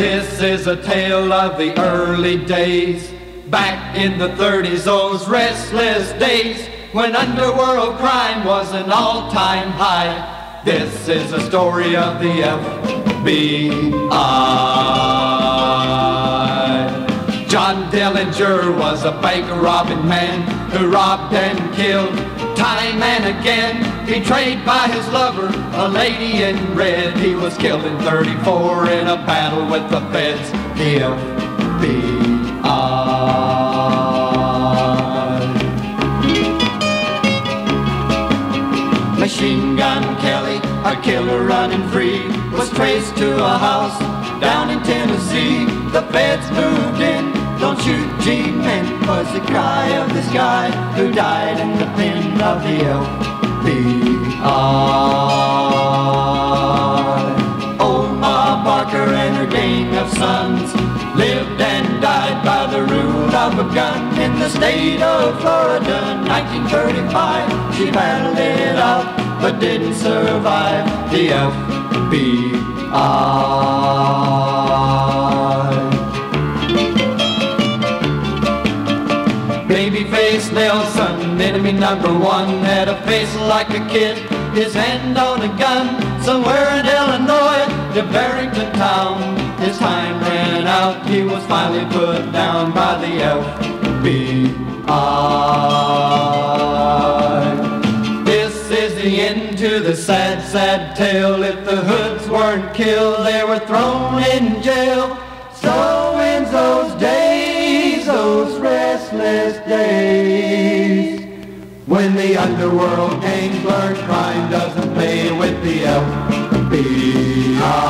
This is a tale of the early days. Back in the 30s, those restless days when underworld crime was an all-time high. This is a story of the FBI. John Dillinger was a bank robbing man who robbed and killed time and again. Betrayed by his lover, a lady in red. He was killed in 34 in a battle with the feds, the FBI. Machine Gun Kelly, a killer running free, was traced to a house down in Tennessee. The feds moved in don't shoot G-men was the cry of this guy who died in the pen of the FBI. Omar oh, Barker and her gang of sons lived and died by the rule of a gun in the state of Florida. 1935, she battled it out but didn't survive the FBI. Babyface Nelson, enemy number one, had a face like a kid, his hand on a gun, somewhere in Illinois, near Barrington town. His time ran out, he was finally put down by the FBI. This is the end to the sad, sad tale. If the hoods weren't killed, they were thrown in jail. So endless days. When the underworld angler crime doesn't play with the FB.